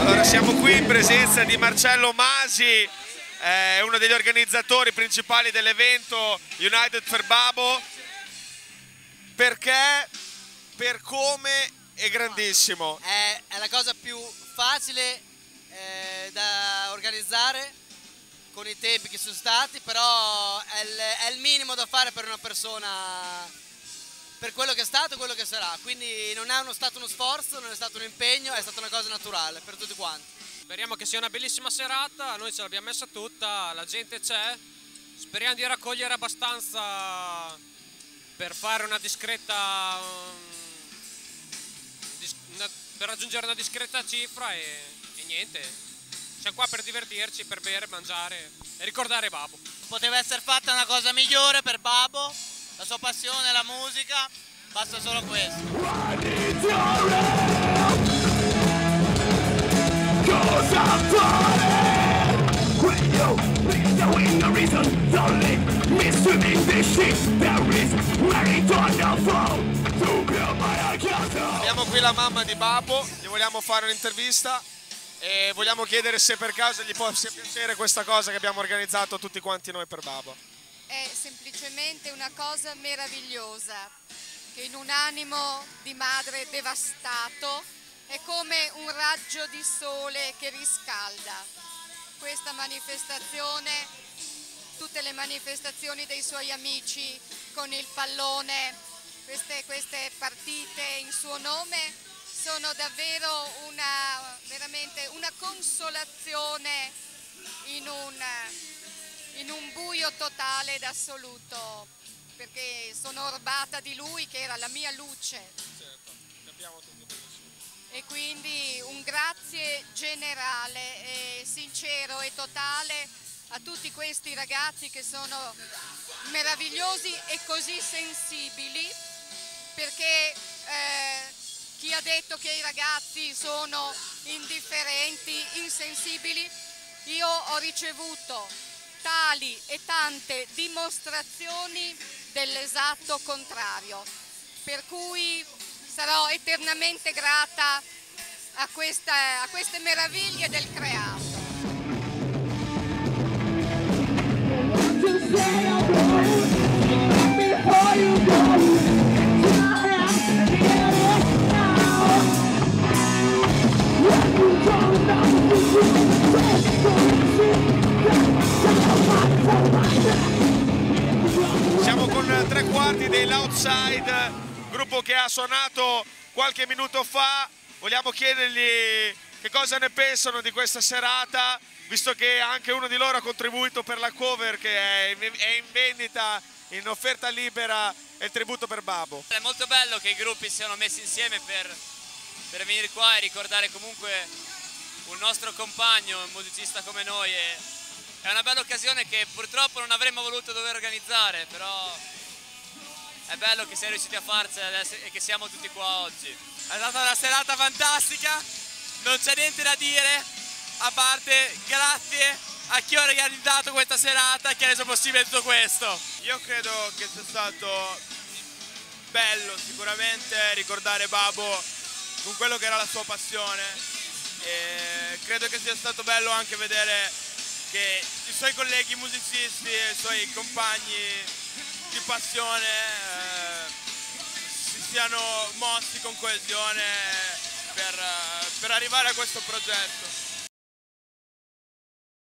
Allora siamo qui in presenza di Marcello Masi, eh, uno degli organizzatori principali dell'evento United for Babo. Perché? Per come è grandissimo. È, è la cosa più facile eh, da organizzare con i tempi che sono stati, però è il, è il minimo da fare per una persona per quello che è stato e quello che sarà. Quindi non è uno, stato uno sforzo, non è stato un impegno, è stata una cosa naturale per tutti quanti. Speriamo che sia una bellissima serata, noi ce l'abbiamo messa tutta, la gente c'è, speriamo di raccogliere abbastanza per fare una discreta... um, una- per raggiungere una discreta cifra e, e niente. Siamo qua per divertirci, per bere, mangiare e ricordare Babbo. Poteva essere fatta una cosa migliore per Babbo, la sua passione, la musica, basta solo questo. The reason The link me swimming this ship There is very wonderful To build my Abbiamo qui la mamma di Babbo, gli vogliamo fare un'intervista e vogliamo chiedere se per caso gli può sia piacere questa cosa che abbiamo organizzato tutti quanti noi per Babbo. è semplicemente una cosa meravigliosa che in un animo di madre devastato è come un raggio di sole che riscalda. Questa manifestazione, tutte le manifestazioni dei suoi amici con il pallone, queste, queste partite in suo nome sono davvero una, veramente una consolazione in un, in un buio totale ed assoluto, perché sono orbata di lui che era la mia luce. E quindi un grazie generale, e sincero e totale a tutti questi ragazzi che sono meravigliosi e così sensibili, perché eh, chi ha detto che i ragazzi sono indifferenti, insensibili, io ho ricevuto tali e tante dimostrazioni dell'esatto contrario, per cui sarò eternamente grata a, questa- a queste meraviglie del creato. Quarti dei Loudside, gruppo che ha suonato qualche minuto fa. Vogliamo chiedergli che cosa ne pensano di questa serata, visto che anche uno di loro ha contribuito per la cover che è in- vendita, in offerta libera, è il tributo per Babbo. È molto bello che i gruppi siano messi insieme per, per venire qua e ricordare comunque un nostro compagno, un musicista come noi. E è una bella occasione che purtroppo non avremmo voluto dover organizzare, però è bello che siamo riusciti a farcela e che siamo tutti qua oggi. È stata una serata fantastica, non c'è niente da dire, a parte grazie a chi ha organizzato questa serata e che ha reso possibile tutto questo. Io credo che sia stato bello sicuramente ricordare Babo con quello che era la sua passione e credo che sia stato bello anche vedere che i suoi colleghi musicisti e i suoi compagni passione eh, si siano mossi con coesione per, eh, per arrivare a questo progetto.